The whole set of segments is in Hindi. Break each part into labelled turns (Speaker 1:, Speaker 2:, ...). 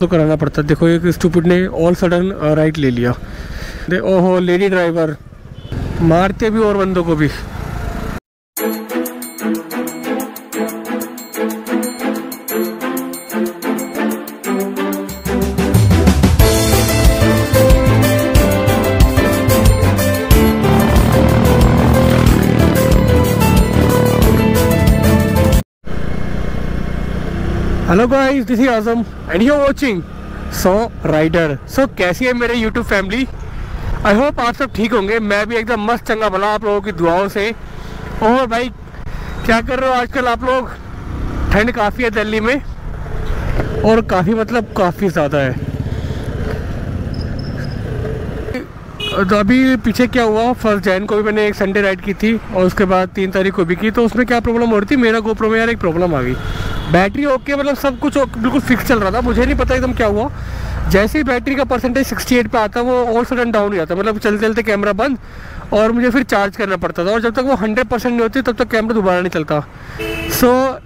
Speaker 1: तो कराना पड़ता। है देखो, एक स्टूपिड ने ऑल सडन राइट ले लिया। दे, ओहो लेडी ड्राइवर मारते भी और बंदों को भी। Hello guys this is Azam and you watching so rider so कैसी है मेरे यूट्यूब फैमिली आई होप आप सब ठीक होंगे। मैं भी एकदम मस्त चंगा भला आप लोगों की दुआओं से। और भाई, क्या कर रहे हो आजकल आप लोग? ठंड काफ़ी है दिल्ली में। और काफ़ी मतलब काफ़ी ज़्यादा है। तो अभी पीछे क्या हुआ? फ़र्स्ट जैन को भी मैंने एक संडे राइड की थी और उसके बाद तीन तारीख को भी की तो उसमें क्या प्रॉब्लम हो रही थी? मेरा गोप्रो में यार एक प्रॉब्लम आ गई। बैटरी ओके मतलब सब कुछ बिल्कुल फिक्स चल रहा था। मुझे नहीं पता एकदम क्या हुआ। जैसे ही बैटरी का परसेंटेज 68 पे आता, वो ऑल सडन डाउन हो जाता। मतलब चलते चलते कैमरा बंद और मुझे फिर चार्ज करना पड़ता था और जब तक वो 100 परसेंट नहीं होती, तब तक कैमरा दोबारा नहीं चलता। सो so,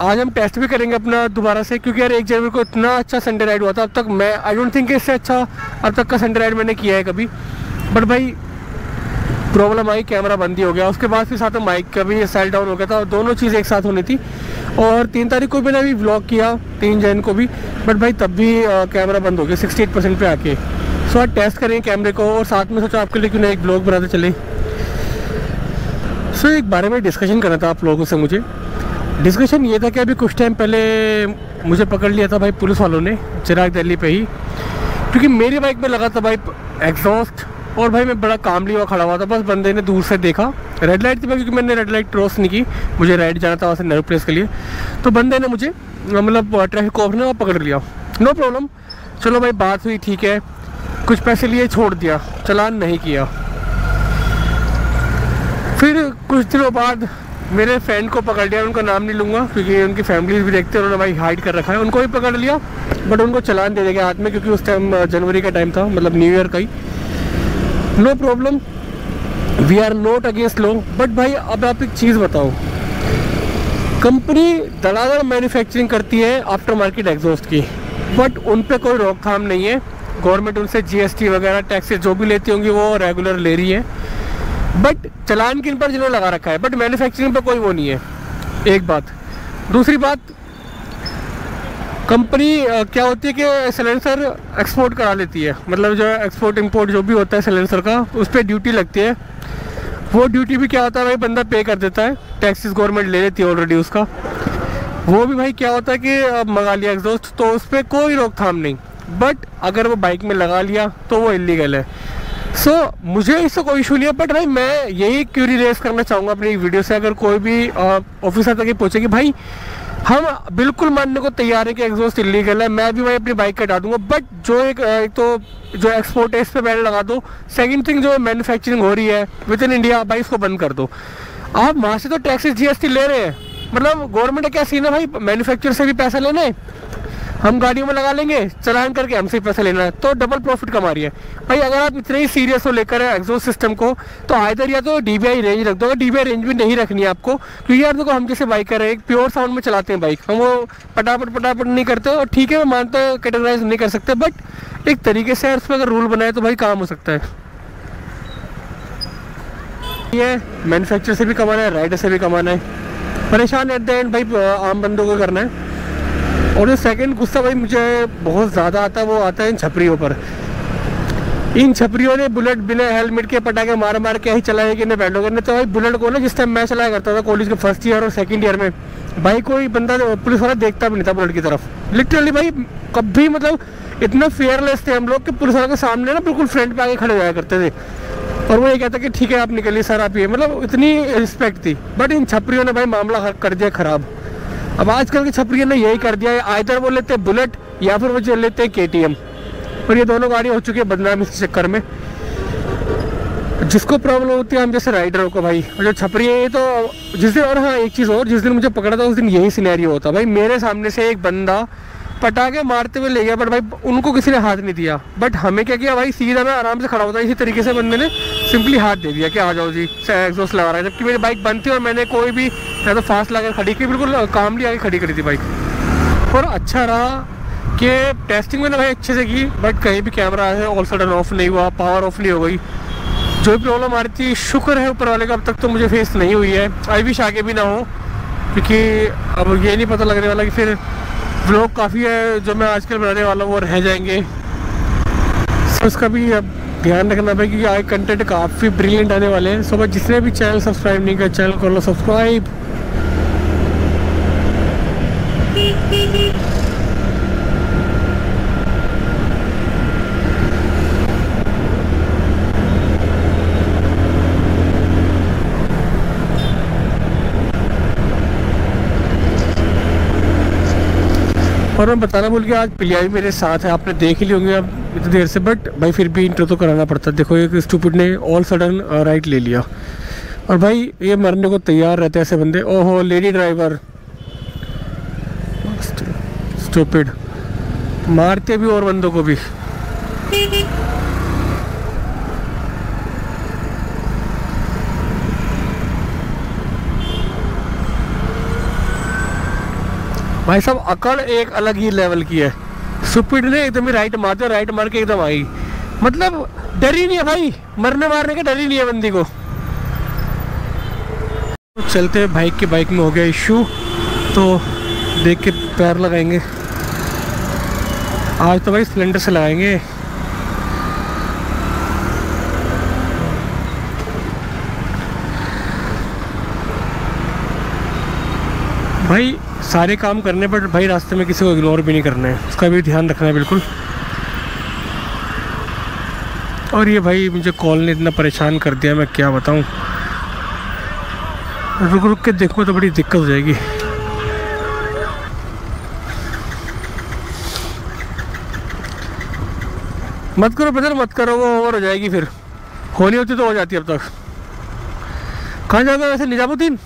Speaker 1: आज हम टेस्ट भी करेंगे अपना दोबारा से क्योंकि यार एक जनवरी को इतना अच्छा संडे राइड हुआ था अब तक मैं आई डोंट थिंक इससे अच्छा अब तक का संडे राइड मैंने किया है कभी। बट भाई प्रॉब्लम आई कैमरा बंद ही हो गया। उसके बाद फिर साथ में माइक का भी सेल डाउन हो गया था और दोनों चीज़ एक साथ होनी थी। और तीन तारीख को मैंने अभी ब्लॉग किया तीन जैन को भी। बट भाई तब भी कैमरा बंद हो गया सिक्सटी एट परसेंट पर आके। सो आज टेस्ट करेंगे कैमरे को और साथ में सोचा आपके लिए क्यों ना एक ब्लॉग बनाते चले। सो एक बारे में डिस्कशन करना था आप लोगों से मुझे। डिस्कशन ये था कि अभी कुछ टाइम पहले मुझे पकड़ लिया था भाई पुलिस वालों ने, चिराग दिल्ली पे ही। क्योंकि मेरी बाइक में लगा था भाई एग्जॉस्ट और भाई मैं बड़ा कामली हुआ खड़ा हुआ था, बस बंदे ने दूर से देखा। रेड लाइट थी क्योंकि मैंने रेड लाइट क्रॉस नहीं की। मुझे राइड जाना था वहाँ से नर्व प्लेस के लिए। तो बंदे ने मुझे मतलब ट्रैफ़िक को ने पकड़ लिया। नो प्रॉब्लम चलो भाई, बात हुई, ठीक है। कुछ पैसे लिए, छोड़ दिया। चलान नहीं किया। फिर कुछ दिनों बाद मेरे फ्रेंड को पकड़ लिया। उनका नाम नहीं लूँगा, क्योंकि उनकी फैमिली भी देखते हैं, उन्होंने भाई हाइड कर रखा है। उनको भी पकड़ लिया बट उनको चलान दे देगा हाथ में, क्योंकि उस टाइम जनवरी का टाइम था मतलब न्यू ईयर का ही। No problem we are not against low but भाई, अब आप एक चीज़ बताओ। कंपनी दलादल मैन्युफैक्चरिंग करती है आफ्टर मार्केट एग्जॉस्ट की बट उन पर कोई रोकथाम नहीं है। गवर्नमेंट उनसे जीएसटी वगैरह टैक्सेस जो भी लेती होंगी, वो रेगुलर ले रही है। बट चलान किन पर जिन्होंने लगा रखा है बट मैन्युफैक्चरिंग पर कोई वो नहीं है। एक बात। दूसरी बात कंपनी क्या होती है कि सिलेंसर एक्सपोर्ट करा लेती है। मतलब जो एक्सपोर्ट इंपोर्ट जो भी होता है सिलेंसर का, उस पर ड्यूटी लगती है। वो ड्यूटी भी क्या होता है भाई, बंदा पे कर देता है। टैक्सेस गवर्नमेंट ले लेती है ऑलरेडी उसका। वो भी भाई क्या होता है कि मंगा लिया एग्जॉस्ट तो उस पर कोई रोकथाम नहीं। बट अगर वो बाइक में लगा लिया तो वो इलीगल है। सो so, मुझे इससे कोई इशू नहीं है बट भाई मैं यही क्यूरी रेस करना चाहूँगा अपनी वीडियो से अगर कोई भी ऑफिसर तक पूछे कि भाई हम बिल्कुल मानने को तैयार है कि एग्जॉस्ट इलीगल है मैं भी भाई अपनी बाइक कटा दूँगा बट जो एक, एक तो जो एक्सपोर्ट है इस पर बैन लगा दो। सेकंड थिंग जो मैन्युफैक्चरिंग हो रही है विद इन इंडिया भाई इसको बंद कर दो। आप वहाँ से तो टैक्सेस जीएसटी ले रहे हैं। मतलब गवर्नमेंट का क्या सीन है भाई? मैन्युफैक्चर से भी पैसा लेने। हम गाड़ियों में लगा लेंगे, चलान करके हमसे पैसे लेना है। तो डबल प्रॉफिट कमा रही है। भाई, अगर आप इतने ही सीरियस हो लेकर एग्जो सिस्टम को तो आइधर या तो डी रेंज रख दो। डी रेंज भी नहीं रखनी है आपको, क्योंकि यार देखो, हम जैसे बाइक कर रहे हैं, एक प्योर साउंड में चलाते हैं बाइक हम वो पटापट पटापट नहीं करते और ठीक है, मैं मानता हूँ कैटेगराइज नहीं कर सकते बट एक तरीके से उस पर अगर रूल बनाए तो भाई काम हो सकता है। ये से भी कमाना है राइडर से भी कमाना है। परेशान एट द एंड भाई, आम बंदों को करना है। और जो सेकंड गुस्सा भाई मुझे बहुत ज़्यादा आता है, वो आता है इन छपरियों पर। इन छपरियों ने बुलेट बिना हेलमेट के पटाखे मार मार के ही चलाए कि बैठो करने। तो भाई बुलेट को ना जिस टाइम मैं चलाया करता था कॉलेज के फ़र्स्ट ईयर और सेकंड ईयर में, भाई कोई बंदा पुलिस वाला देखता भी नहीं था बुलेट की तरफ़। लिटरली भाई, कभी मतलब इतना फेयरलेस थे हम लोग कि पुलिस वाले के सामने ना बिल्कुल फ्रंट पे आके खड़े जाया करते थे। और वो ये कहता कि ठीक है, आप निकलिए, सर आप ये मतलब इतनी रिस्पेक्ट थी। बट इन छपरियों ने भाई मामला कर दिया ख़राब। अब आजकल के छपरिया ने यही कर दिया है आइधर वो लेते बुलेट या फिर वो जो लेते हैं के और ये दोनों गाड़ियाँ हो चुकी है बदनाम इस चक्कर में। जिसको प्रॉब्लम होती है, हम जैसे राइडरों को भाई। और जो छपरी है, ये तो जिस दिन, और हाँ एक चीज़ और, जिस दिन मुझे पकड़ा था, उस दिन यही सिनेरियो होता। भाई, मेरे सामने से एक बंदा पटाखे मारते हुए ले गया बट भाई, उनको किसी ने हाथ नहीं दिया। बट हमें क्या किया भाई, सीधा मैं आराम से खड़ा होता, इसी तरीके से बंदे ने सिंपली हाथ दे दिया कि आ जाओ जी एग्जॉस्ट लगा रहा है। जबकि मेरी बाइक बंद थी और मैंने कोई भी या तो फास्ट लगा खड़ी की, बिल्कुल कामली आगे खड़ी करी थी बाइक और अच्छा रहा कि टेस्टिंग मैंने भाई अच्छे से की बट कहीं भी कैमरा है ऑल सडन ऑफ़ नहीं हुआ पावर ऑफ़ नहीं हो गई। जो भी प्रॉब्लम आ रही थी, शुक्र है ऊपर वाले का, अब तक तो मुझे फेस नहीं हुई है। आई विश आगे भी ना हो, क्योंकि अब ये नहीं पता लगने वाला कि फिर ब्लॉग काफ़ी है, जो मैं आजकल बनाने वाला हूँ, वो रह जाएँगे। सो उसका भी अब ध्यान रखना पड़ेगा क्योंकि आगे कंटेंट काफ़ी ब्रिलियंट आने वाले हैं। सो जिसने भी चैनल सब्सक्राइब नहीं किया चैनल कर लो सब्सक्राइब और मैं बताना भूल गया, आज पिलिया भी मेरे साथ है, आपने देख ही होंगे अब इतनी देर से बट भाई फिर भी इंट्रो तो कराना पड़ता है। देखो, एक स्टूपिड ने ऑल सडन राइट ले लिया। और भाई, ये मरने को तैयार रहते ऐसे बंदे। ओहो लेडी ड्राइवर स्टूपिड मारते भी और बंदों को भी। भाई साहब, अकड़ एक अलग ही लेवल की है। सुपिड ने एकदम ही राइट मारते राइट मार के एकदम आई। मतलब डर ही नहीं है भाई। मरने मारने का डर ही नहीं है बंदी को। चलते बाइक के बाइक में हो गया इशू तो देख के पैर लगाएँगे। आज तो भाई सिलेंडर से लगाएँगे भाई, सारे काम करने पर भाई रास्ते में किसी को इग्नोर भी नहीं करना है। उसका भी ध्यान रखना है बिल्कुल। और ये भाई मुझे कॉल ने इतना परेशान कर दिया, मैं क्या बताऊँ। रुक रुक के देखो तो बड़ी दिक्कत हो जाएगी। मत करो बदल मत करो, वो ओवर हो जाएगी फिर। होनी होती तो हो जाती अब तक। कहाँ जाओगे वैसे निजामुद्दीन?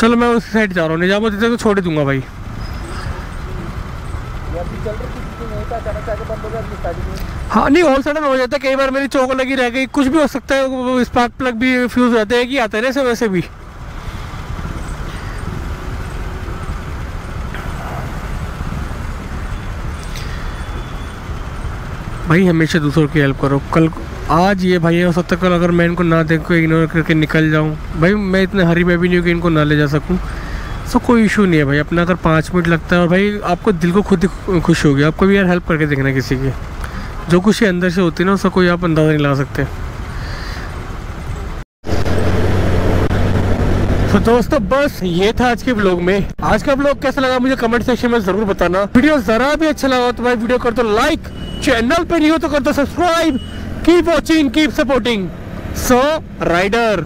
Speaker 1: चलो मैं उस साइड जा रहा हूँ, निजामुद्दीन तक तो छोड़ दूँगा भाई। हाँ नहीं ऑल सडन हो जाता है, कई बार मेरी चौक लगी रह गई, कुछ भी हो सकता है स्पार्क प्लग भी फ्यूज जाते हैं कि आते हैं वैसे भी। भाई, हमेशा दूसरों की हेल्प करो। कल आज ये भाई हो सकता कल अगर मैं इनको ना देखो इग्नोर करके निकल जाऊँ। भाई, मैं इतने हरी में भी नहीं हूँ कि इनको ना ले जा सकूँ। सो कोई इशू नहीं है भाई। अपना अगर पाँच मिनट लगता है और भाई, आपको दिल को खुद ही खुश होगी आपको भी यार हेल्प करके देखना किसी की। जो खुशी अंदर से होती है ना, उसका कोई आप अंदाज़ा नहीं ला सकते। तो दोस्तों, बस ये था आज के ब्लॉग में। आज का ब्लॉग कैसा लगा मुझे कमेंट सेक्शन में ज़रूर बताना। वीडियो जरा भी अच्छा लगा तो भाई वीडियो कर दो लाइक चैनल पे नहीं हो तो कर दो subscribe keep watching keep supporting so rider